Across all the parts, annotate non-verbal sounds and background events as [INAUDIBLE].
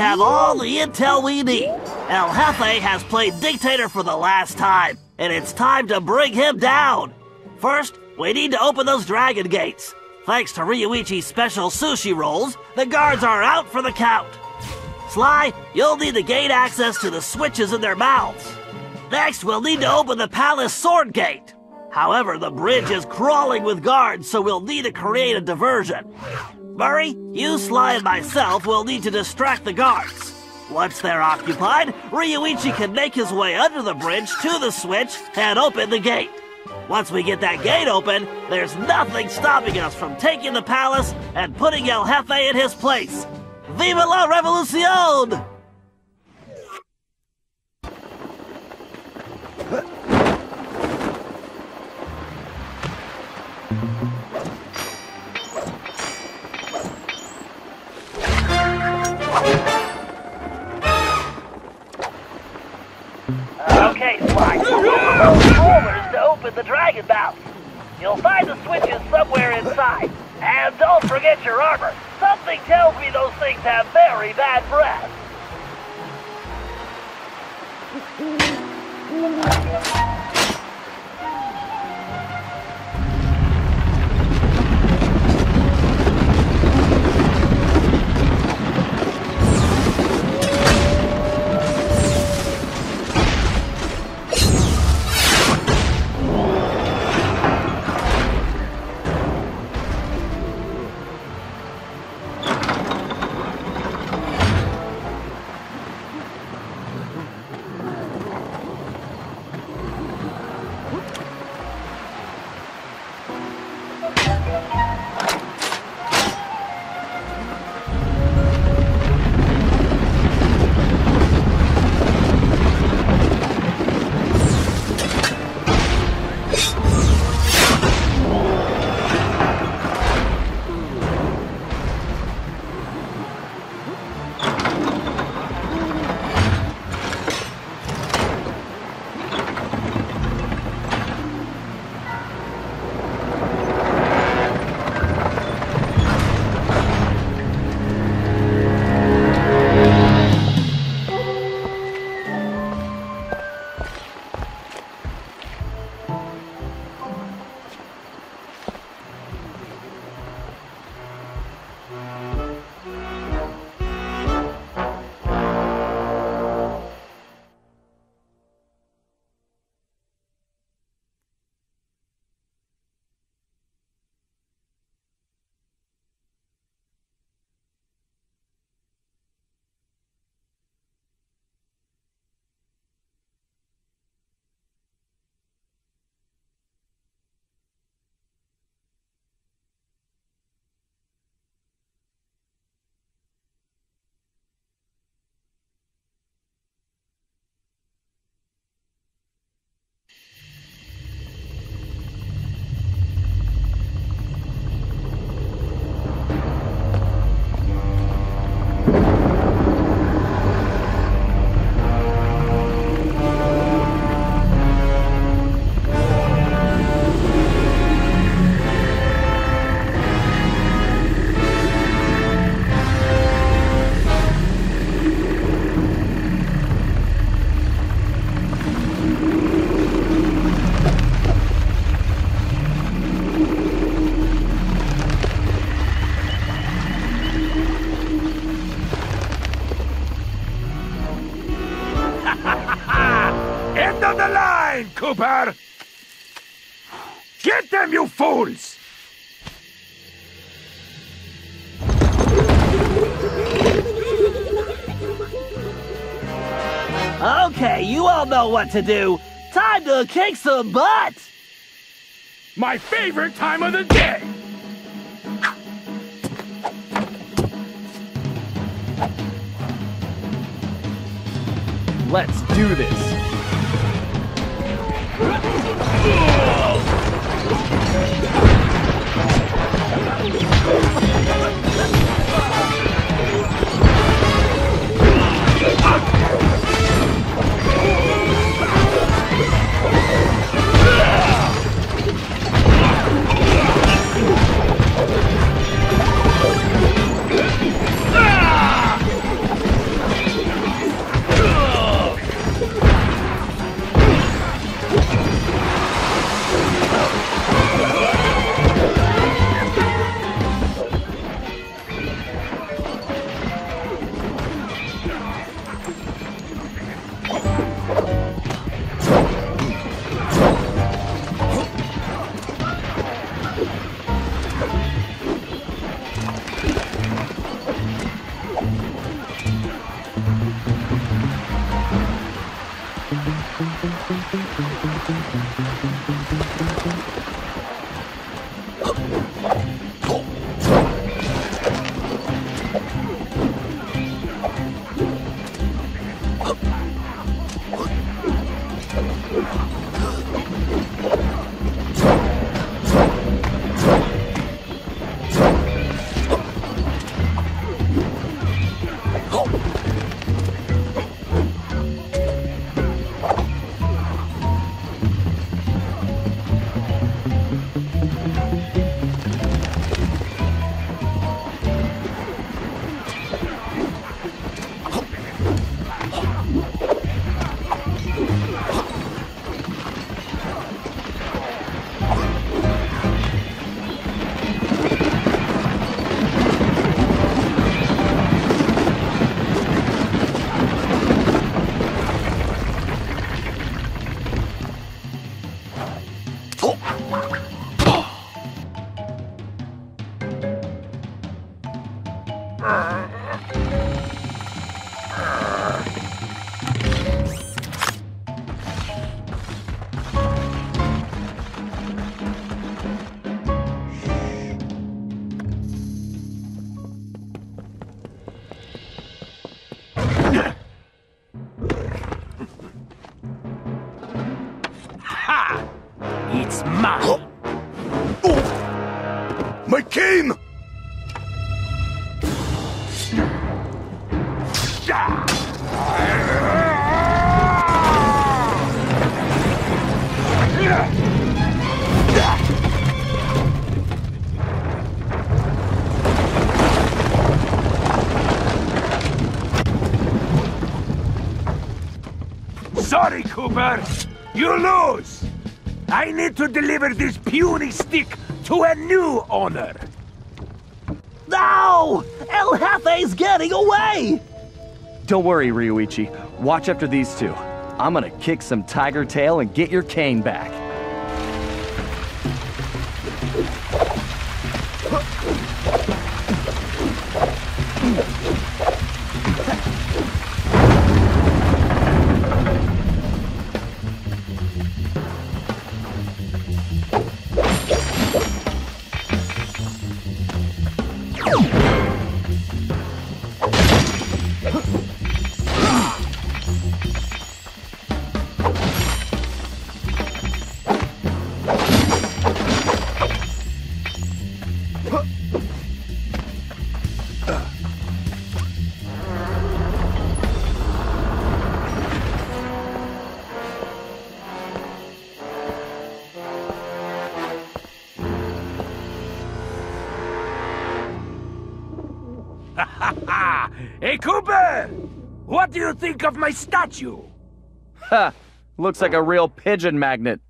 have all the intel we need. El Jefe has played dictator for the last time, and it's time to bring him down. First, we need to open those dragon gates. Thanks to Ryuichi's special sushi rolls, the guards are out for the count. Sly, you'll need to gain access to the switches in their mouths. Next, we'll need to open the palace sword gate. However, the bridge is crawling with guards, so we'll need to create a diversion. Murray, you, Sly, and myself will need to distract the guards. Once they're occupied, Ryuichi can make his way under the bridge to the switch and open the gate. Once we get that gate open, there's nothing stopping us from taking the palace and putting El Jefe in his place. Viva la revolucion! Forget your armor. Something tells me those things have very bad breath. Okay, you all know what to do. Time to kick some butt! My favorite time of the day! Let's do this. Sorry, Cooper. You lose. I need to deliver this puny stick to a new owner. No! El Jefe's getting away! Don't worry, Ryuichi. Watch after these two. I'm gonna kick some tiger tail and get your cane back. What do you think of my statue? Ha! Looks like a real pigeon magnet.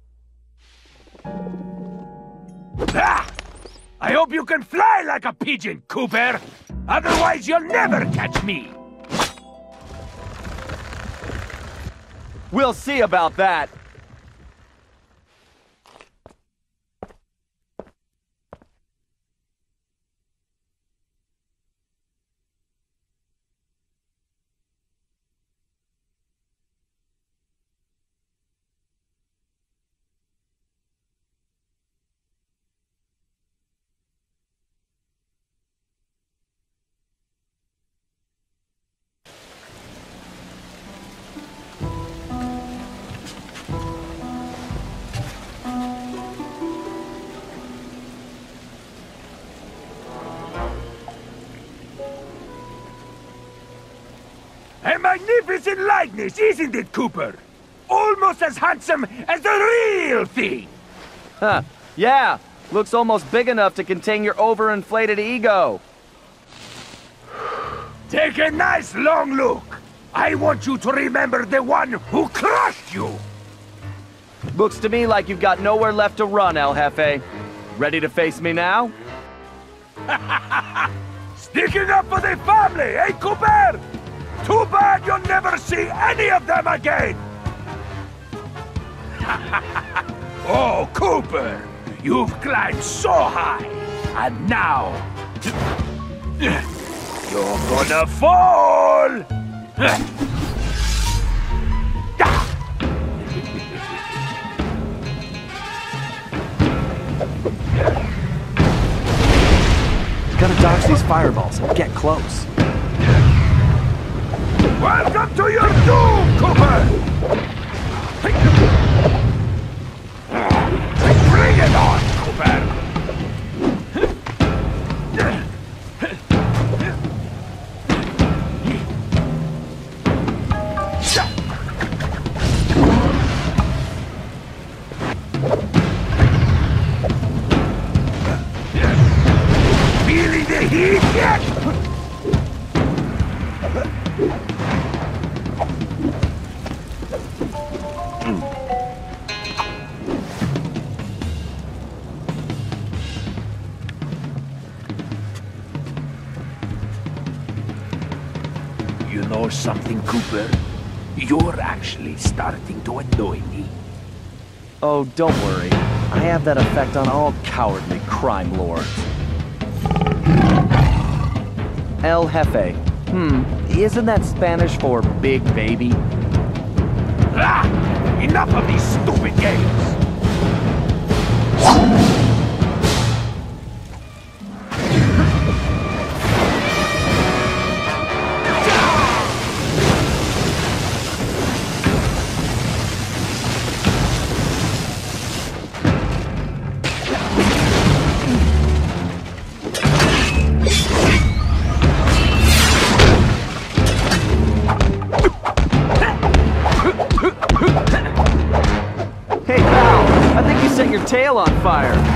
Ah! I hope you can fly like a pigeon, Cooper! Otherwise, you'll never catch me! We'll see about that. A magnificent likeness, isn't it, Cooper? Almost as handsome as the real thing! Huh. Yeah, looks almost big enough to contain your overinflated ego. Take a nice long look. I want you to remember the one who crushed you. Looks to me like you've got nowhere left to run, El Jefe. Ready to face me now? [LAUGHS] Sticking up for the family, eh, Cooper? Too bad you'll never see any of them again! [LAUGHS] oh, Cooper! You've climbed so high, and now... [LAUGHS] You're gonna fall! [LAUGHS] Gotta dodge these fireballs and get close. Welcome to your doom, Cooper! Bring it on, Cooper! Feeling the heat yet? Starting to annoy me. Oh, don't worry. I have that effect on all cowardly crime lords. El Jefe. Hmm, isn't that Spanish for big baby? Ah! Enough of these stupid games! Fire.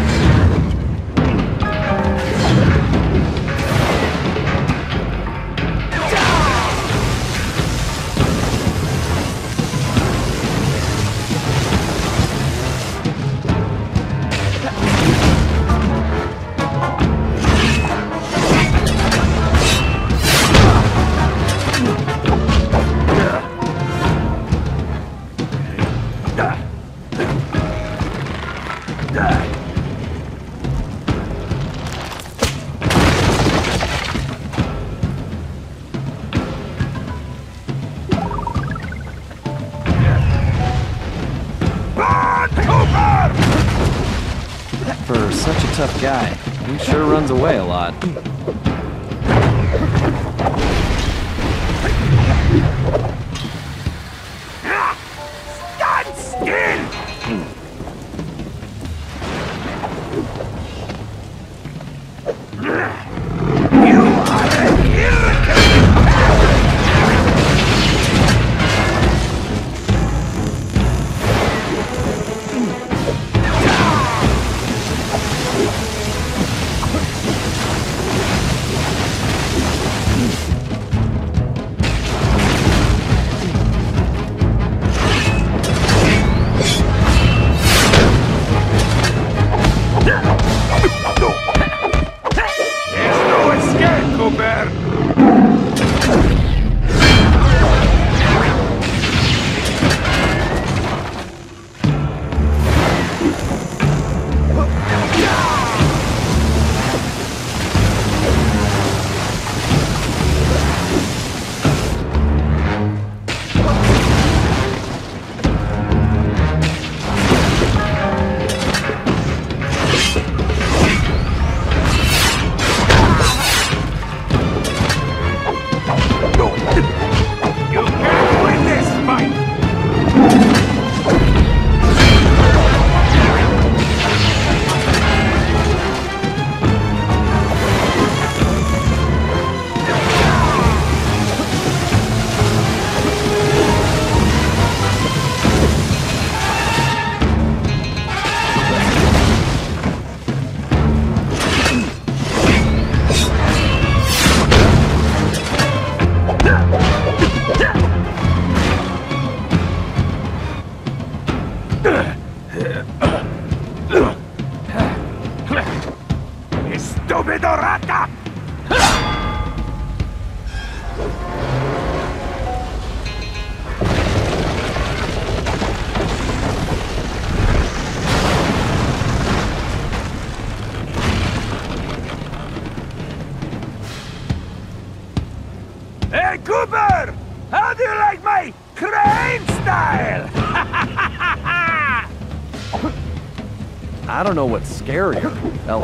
Don't know what's scarier,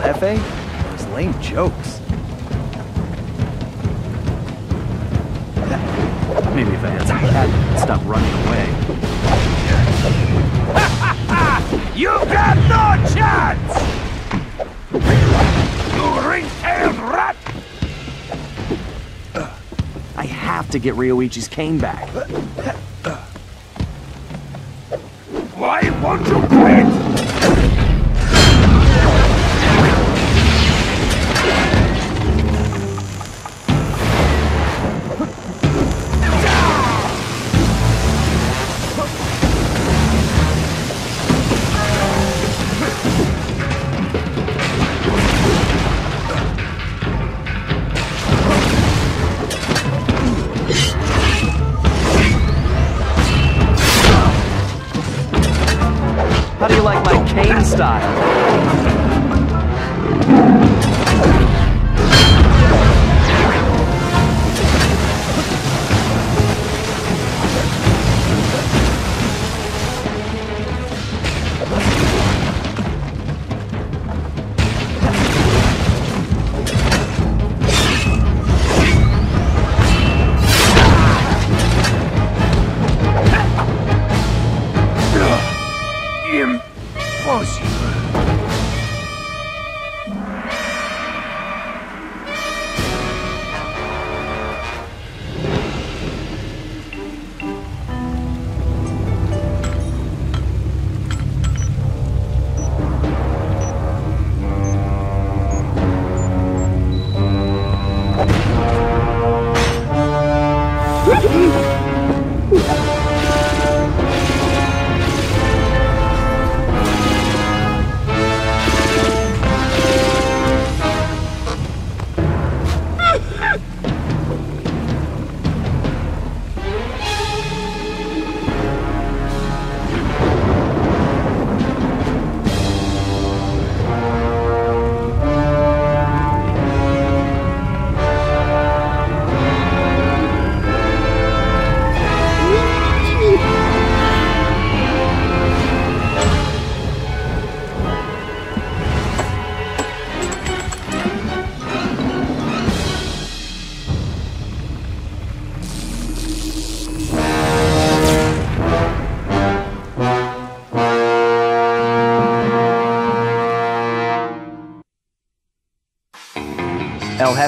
Jefe or his lame jokes. Maybe if I had some cat, stop running away. [LAUGHS] You got no chance! You ring-tailed rat! I have to get Ryuichi's cane back. Why won't you quit? How like my cane style?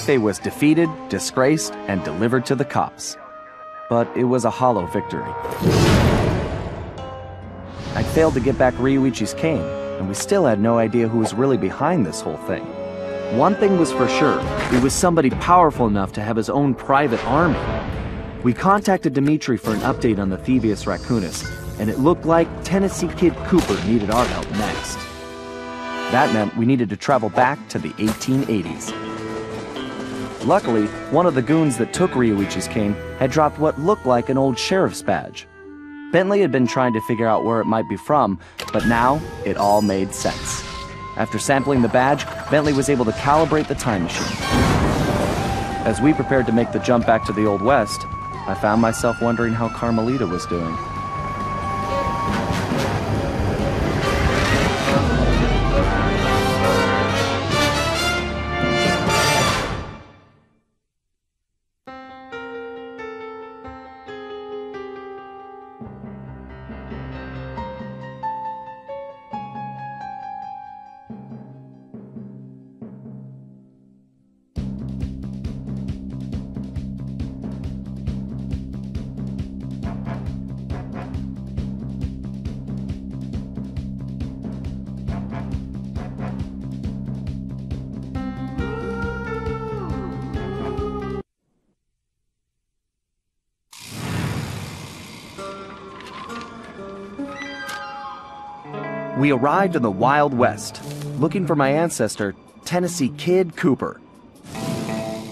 El was defeated, disgraced, and delivered to the cops. But it was a hollow victory. I failed to get back Ryuichi's cane, and we still had no idea who was really behind this whole thing. One thing was for sure, it was somebody powerful enough to have his own private army. We contacted Dimitri for an update on the Thievius Raccoonus, and it looked like Tennessee Kid Cooper needed our help next. That meant we needed to travel back to the 1880s. Luckily, one of the goons that took Ryuichi's cane had dropped what looked like an old sheriff's badge. Bentley had been trying to figure out where it might be from, but now it all made sense. After sampling the badge, Bentley was able to calibrate the time machine. As we prepared to make the jump back to the Old West, I found myself wondering how Carmelita was doing. We arrived in the Wild West, looking for my ancestor, Tennessee Kid Cooper.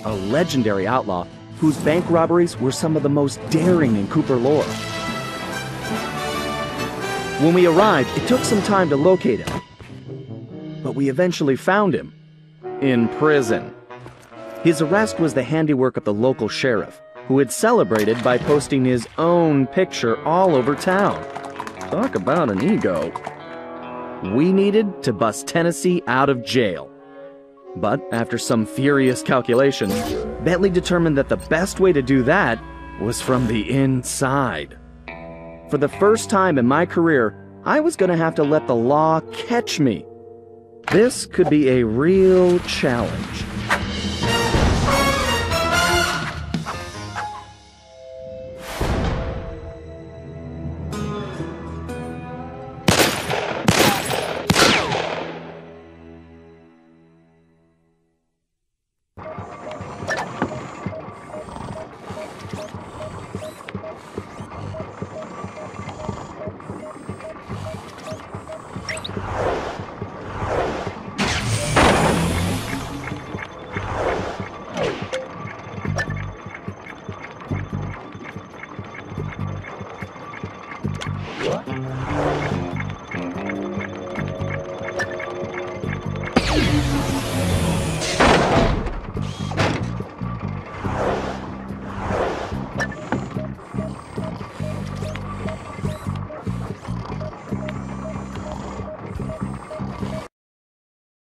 A legendary outlaw whose bank robberies were some of the most daring in Cooper lore. When we arrived, it took some time to locate him. But we eventually found him. In prison. His arrest was the handiwork of the local sheriff, who had celebrated by posting his own picture all over town. Talk about an ego. We needed to bust Tennessee out of jail. But after some furious calculations, Bentley determined that the best way to do that was from the inside. For the first time in my career, I was going to have to let the law catch me. This could be a real challenge.